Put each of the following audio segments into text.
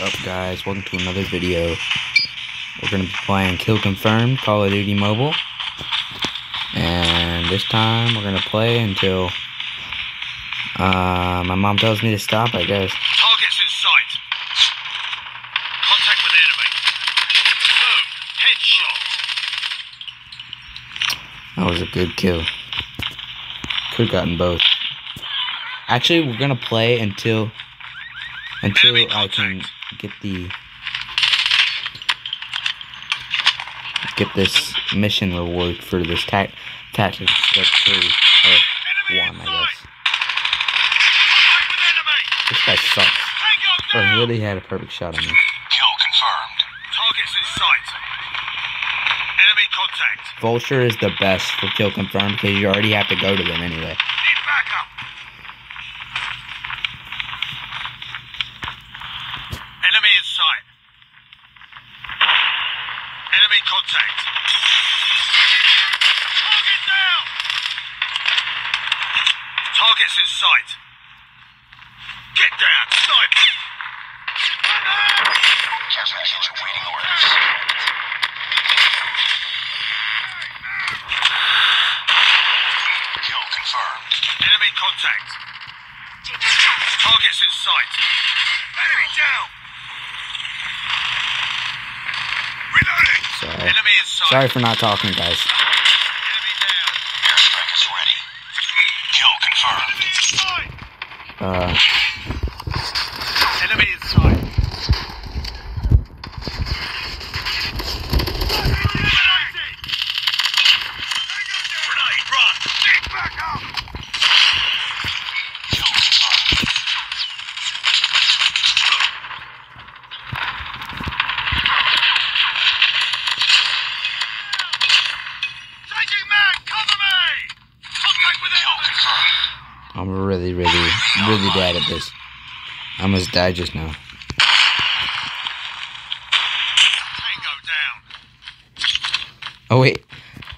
up guys welcome to another video we're gonna be playing kill confirmed call of duty mobile and this time we're gonna play until uh, my mom tells me to stop i guess Targets in sight. Contact with enemy. Boom. Headshot. that was a good kill could have gotten both actually we're gonna play until until i can. Get the get this mission reward for this tac tactic step three or one i guess Contact with enemy. this guy sucks Tango Or he really had a perfect shot on me. Kill confirmed. Targets in sight. Enemy contact. Vulture is the best for kill confirmed because you already have to go to them anyway. Need backup. Enemy in sight. Enemy contact. Target down. Targets in sight. Get down. Sniper. Care package awaiting orders. Kill confirmed. Enemy contact. Targets in sight. Enemy down. Reloading. Sorry. Enemy in sight. Sorry for not talking, guys. Enemy down. Airstrike is ready. Kill confirmed. Uh, Enemy in sight. Grenade, run! Get back up! Kill confirmed. Changing mag, cover me! Contact with Kill enemy! confirmed. I'm really, really, really bad at this. I almost died just now. Oh, wait.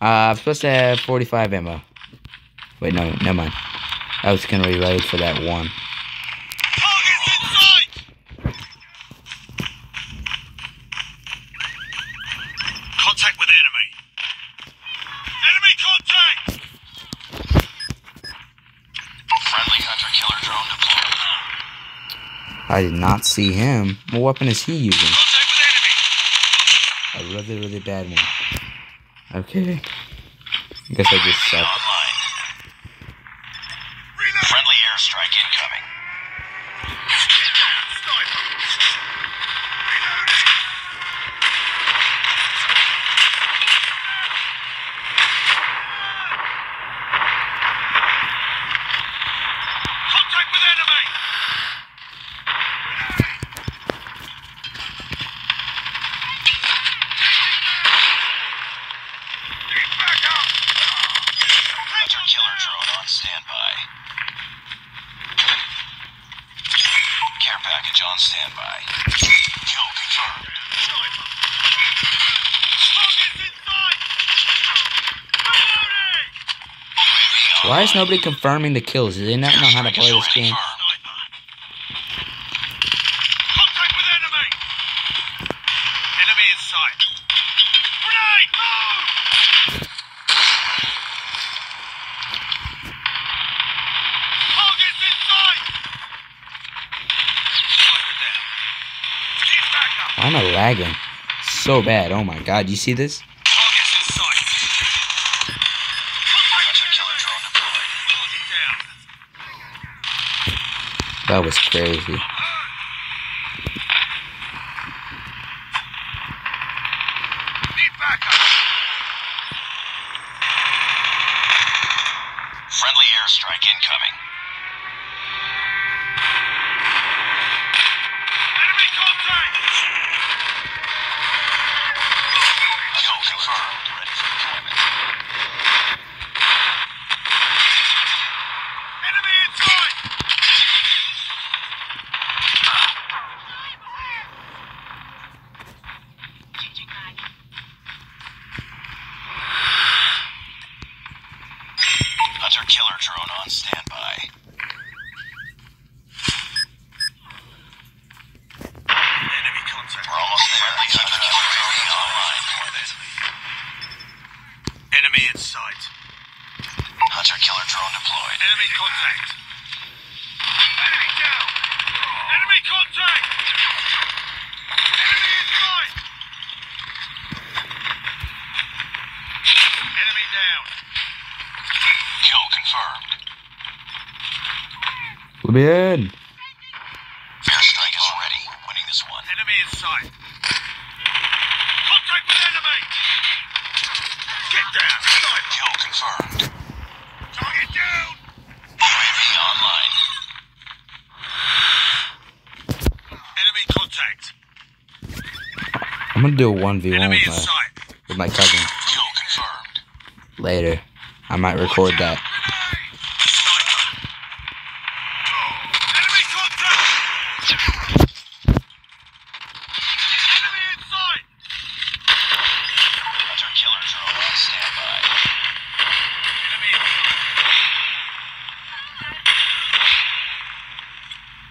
Uh, I'm supposed to have 45 ammo. Wait, no, never mind. I was gonna reload for that one. Targets in sight! Contact with enemy. Enemy contact! Friendly hunter killer drone deployed. I did not see him. What weapon is he using? Contact with enemy! A really, really bad one. Okay. I guess I just suck. Why is nobody confirming the kills? Do they not know how to play this game? Sniper! Contact with enemy! Enemy in sight! Grenade! Move! Target's in sight! Sniper down. Keep back up! Why am I lagging? So bad. Oh my god, you see this? That was crazy. Need backup! Friendly airstrike incoming. Enemy contact! Kill confirmed. Ready for deployment. Enemy in sight! Hunter killer drone on standby. contact. Enemy down. Enemy contact. Enemy in sight. Enemy down. Kill confirmed. Let in. Airstrike is ready. We're winning this one. Enemy in sight. Contact with enemy. Get down. Sniper. Kill confirmed. Target down. UAV online. Enemy contact. I'm gonna do a 1v1 Enemy with my, with my cousin later. I might record that. Sniper. Enemy contact. Enemy in sight. Hunter killer drone on standby. Enemy in sight.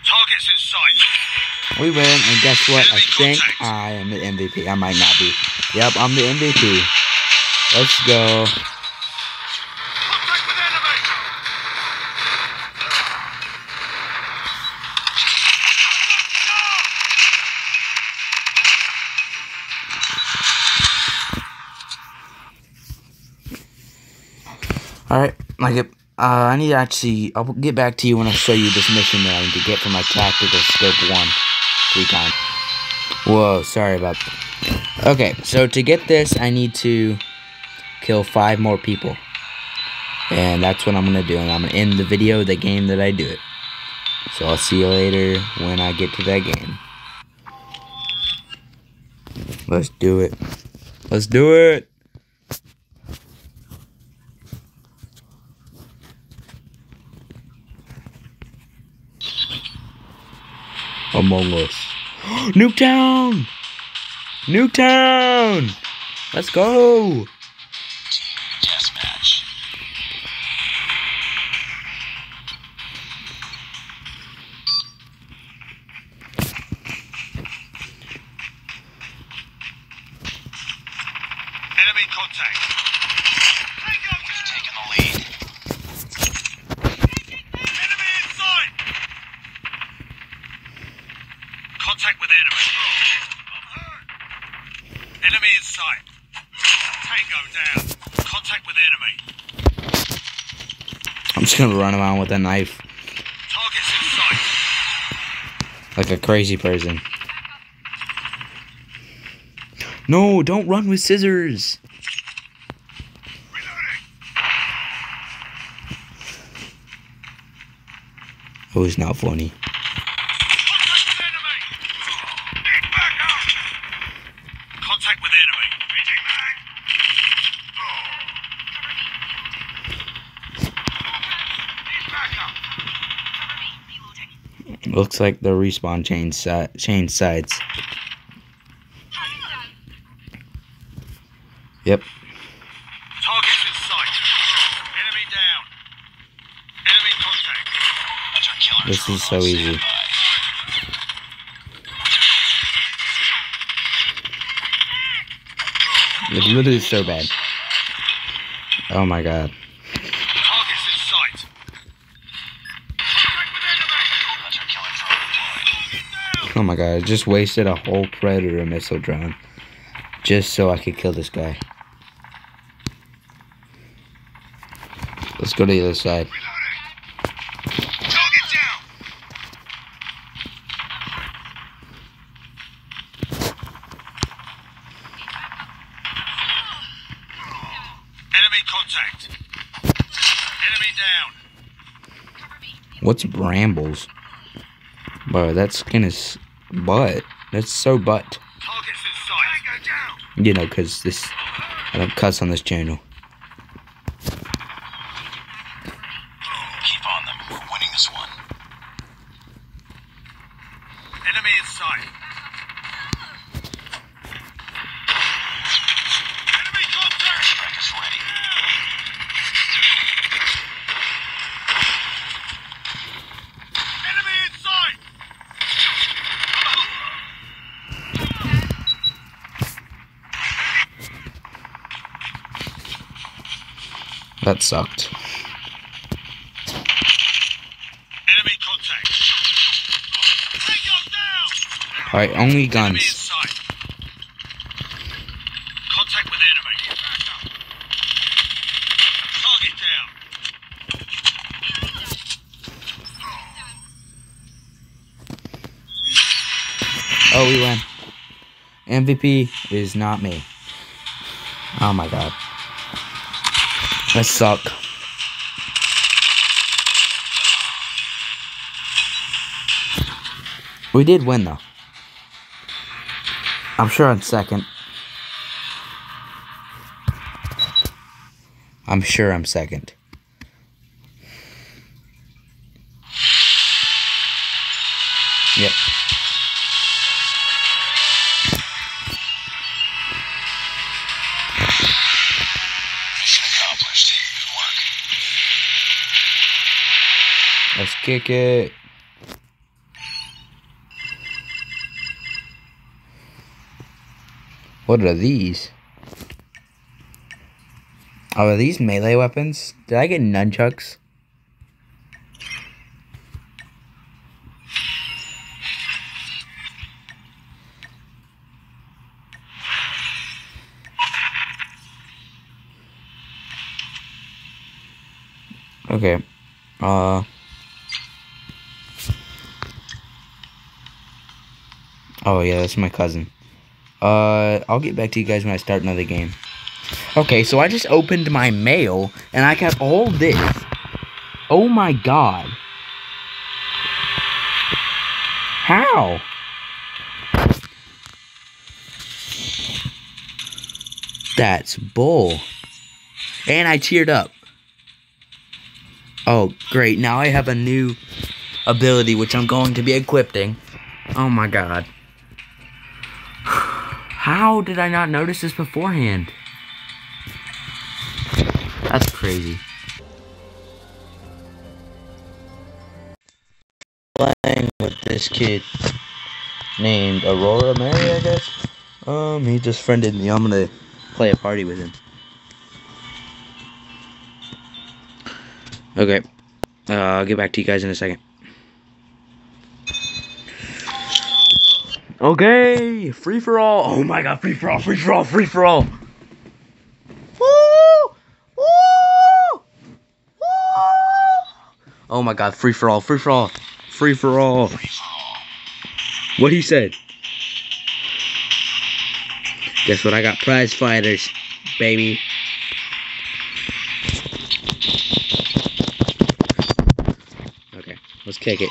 Targets in sight. We win, and guess what? I think I am the MVP. I might not be. Yep, I'm the MVP. Let's go. Contact with enemy. Alright, like it. Uh, I need to actually. I'll get back to you when I show you this mission that I need to get for my tactical scope one, three times. Whoa, sorry about. That. Okay, so to get this, I need to kill five more people, and that's what I'm gonna do. And I'm gonna end the video, the game that I do it. So I'll see you later when I get to that game. Let's do it. Let's do it. Among Us. Nuketown! Nuketown! Let's go! Tango down. Contact with enemy. I'm just gonna run around with a knife Targets in sight. like a crazy person. No, don't run with scissors! Reloading. Oh, it's not funny. Like the respawn change si- change sides. Yep. Targets in sight. Enemy down. Enemy contact. This is so easy. It's literally so bad. Oh my god. Oh my god, I just wasted a whole predator missile drone. Just so I could kill this guy. Let's go to the other side. Reloading. Target down. Enemy contact. Enemy down. What's brambles? Bro, that skin is butt. That's so butt. Targets in sight. Tango down. You know, cause this I don't cuss on this channel. sucked. Enemy contact. Alright, only guns. Contact with enemy. Target down. Oh, we win. MVP is not me. Oh my god. That suck. We did win though. I'm sure I'm second. I'm sure I'm second. Yep. Kick it. What are these? Are these melee weapons? Did I get nunchucks? Oh yeah, that's my cousin. Uh, I'll get back to you guys when I start another game. Okay, so I just opened my mail and I got all this. Oh my god. How? That's bull. And I cheered up. Oh, great. Now I have a new ability which I'm going to be equipping. Oh my god. How did I not notice this beforehand? That's crazy. Playing with this kid named Aurora Mary, I guess. Um, he just friended me. I'm gonna play a party with him. Okay. Uh, I'll get back to you guys in a second. Okay, free for all. Oh my god, free for all, free for all, free for all. Woo! Woo! Woo! Oh my god, free for all, free for all, free for all. What he said. Guess what? I got prize fighters, baby. Okay, let's kick it.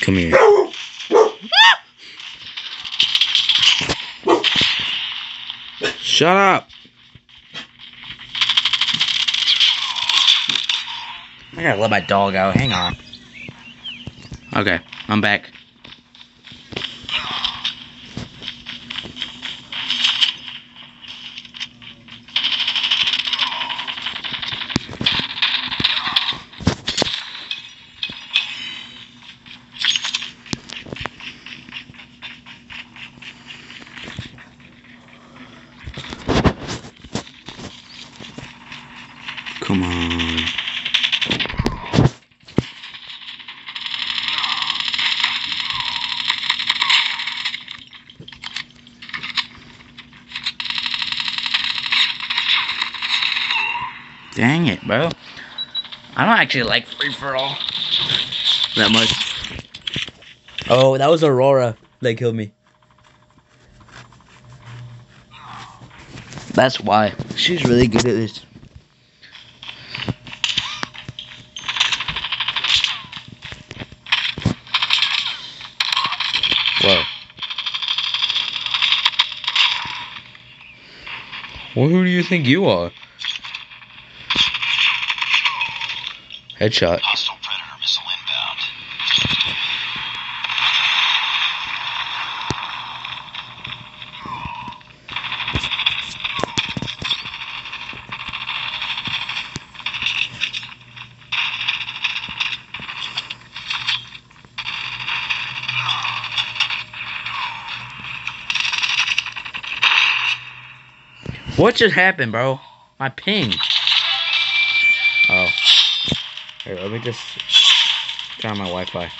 Come here. Shut up. I gotta let my dog out. Hang on. Okay, I'm back. Come on. Dang it, bro. I don't actually like free for all that much. Oh, that was Aurora that killed me. That's why. She's really good at this. Whoa. Well, who do you think you are? Headshot. Hostile predator missile inbound. What just happened, bro? My ping. Oh. Here, let me just on my Wi-Fi.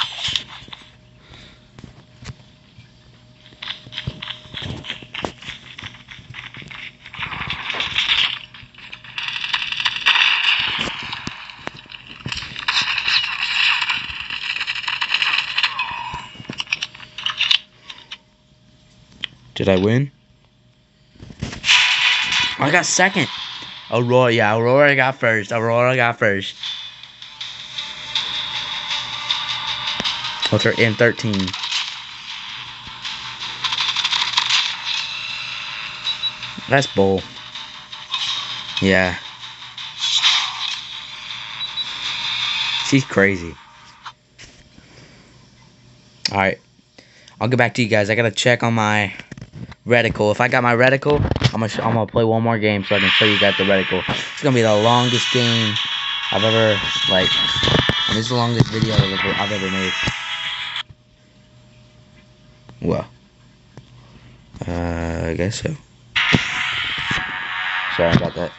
Did I win? I got second. Aurora, yeah, Aurora got first. Aurora got first. What's her 13? That's bull. Yeah. She's crazy. Alright. I'll get back to you guys. I gotta check on my reticle. If I got my reticle, I'm gonna I'm gonna play one more game so I can show you guys the reticle. It's gonna be the longest game I've ever like. This is the longest video I've ever, I've ever made. Well, uh, I guess so. Sorry about that.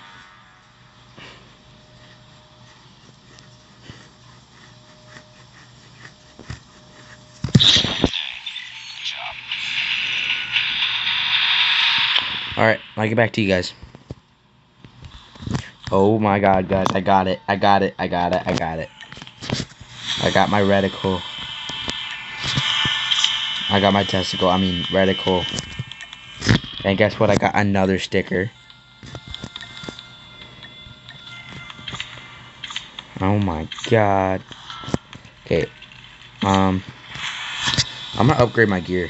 Alright, I'll get back to you guys. Oh my god, guys, I got it. I got it. I got it. I got it. I got my reticle. I got my testicle. I mean, reticle. And guess what? I got another sticker. Oh my god. Okay. Um. I'm gonna upgrade my gear.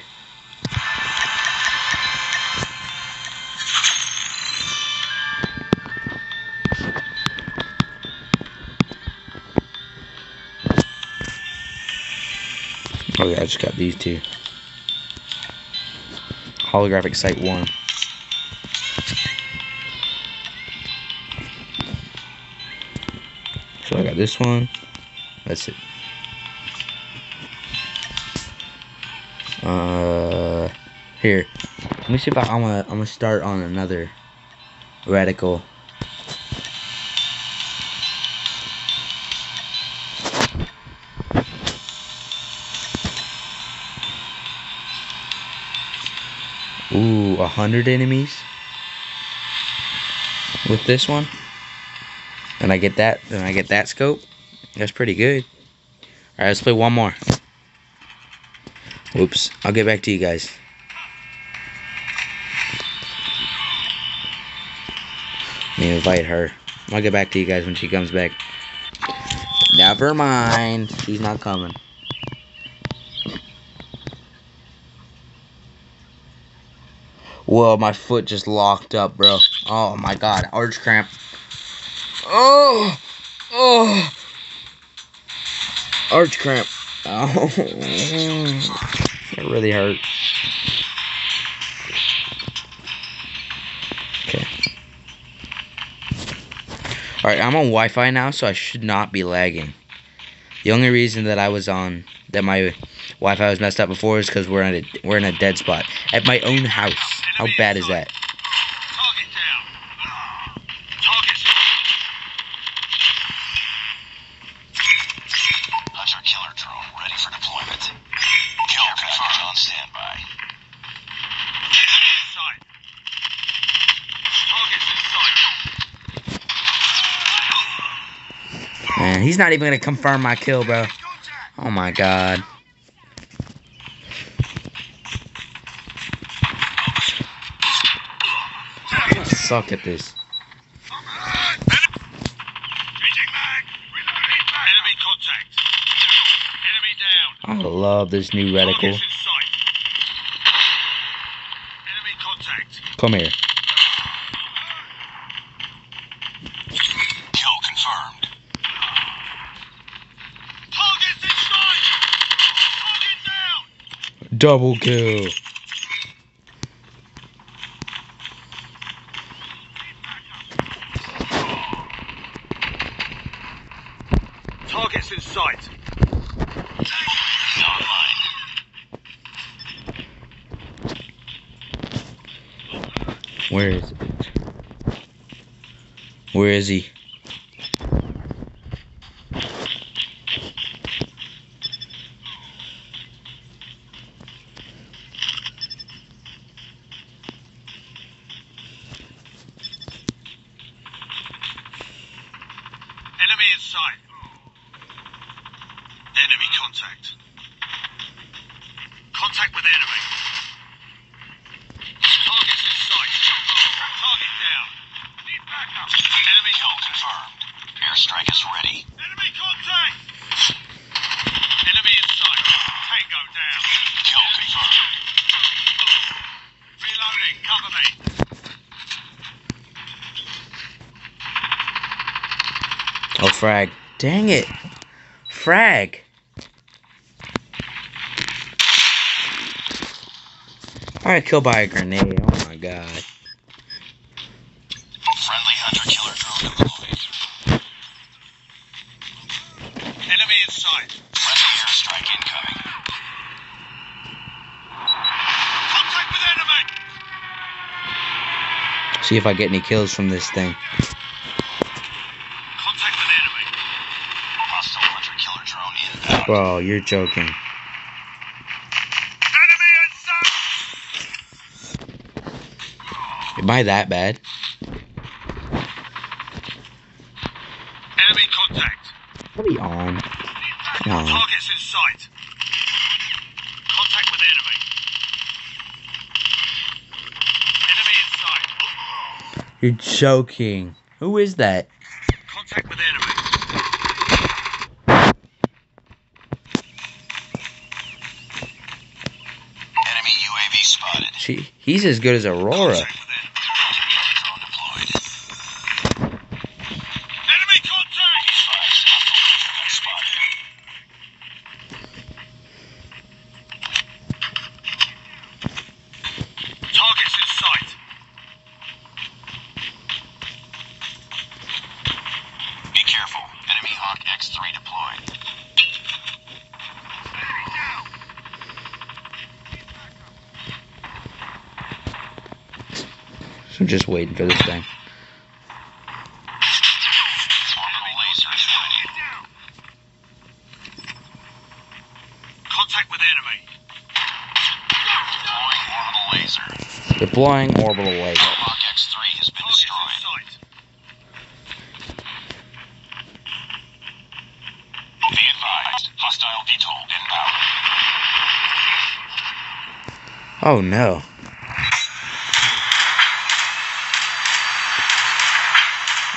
Oh yeah, I just got these two holographic sight 1. So I got this one. That's it. Uh, here. Let me see if I, I'm gonna I'm gonna start on another reticle 100 enemies with this one. And I get that then I get that scope. That's pretty good. Alright let's play one more. Whoops I'll get back to you guys. Let me invite her. I'll get back to you guys when she comes back. Never mind she's not coming. Whoa, my foot just locked up, bro. Oh my god, arch cramp. Oh, oh, arch cramp. Oh, it really hurt. Okay. Alright, I'm on Wi-Fi now, so I should not be lagging. The only reason that I was on, that my Wi-Fi was messed up before is because we're in a we're in a dead spot at my own house. How bad is that? Target down. Ah, Target's Hunter killer drone ready for deployment. Kill confirmed on standby. enemy in sight. Target's in sight. Man, he's not even gonna confirm my kill, bro. Oh my god. Suck at this. Changing mag. Reloading mag. Enemy contact. Enemy down. I love this new reticle. in sight. Enemy contact. Come here. Kill confirmed. Target's in sight. Target. Double kill. Where is he? Enemy in sight. Enemy contact. Frag. Dang it. Frag. Alright, killed by a grenade. Oh my god. Friendly hunter killer drone deployed. Enemy in sight. Friendly airstrike incoming. Contact with enemy. See if I get any kills from this thing. Contact with enemy. Hostile hunter killer drone inbound. Bro, you're joking. Am I that bad? Enemy contact. What are you on? Come on. Targets in sight. Contact with enemy. Enemy in sight. You're joking. Who is that? Contact with. Enemy UAV spotted. She, he's as good as Aurora. Contact with enemy. Drone deployed. Enemy contact! Advised, hostile hunter gun spotted. Targets in sight. Be careful. Enemy Hawk X3 deployed. So I'm just waiting for this thing. Orbital laser. Contact with enemy. Deploying orbital laser. Deploying orbital oh,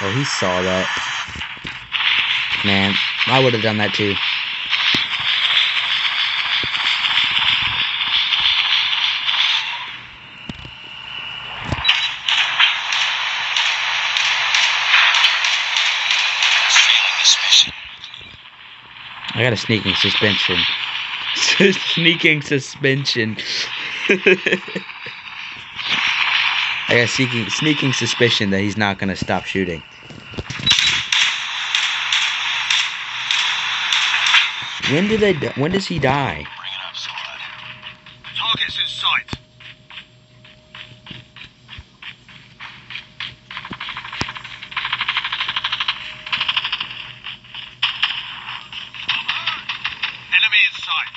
Oh, he saw that. Man, I would have done that too. I got a sneaking suspension. sneaking suspension. I got sneaking, sneaking suspicion that he's not gonna stop shooting. When did they? When does he die? Bring it up, squad. Targets in sight. Enemy in sight.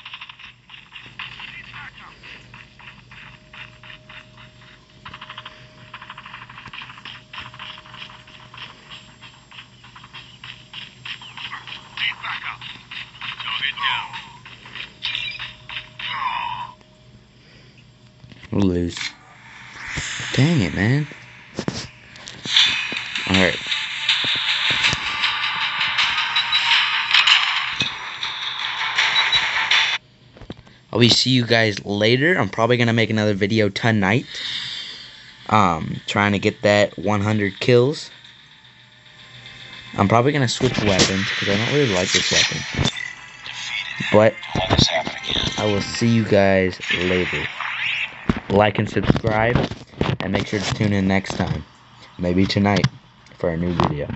Need backup. Target down. We'll lose. Dang it, man. Alright. I'll be see you guys later. I'm probably gonna make another video tonight. Um, trying to get that 100 kills. I'm probably gonna switch weapons because I don't really like this weapon. But Let this happen again. I will see you guys later. Like and subscribe, and make sure to tune in next time. Maybe tonight for a new video.